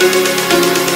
Música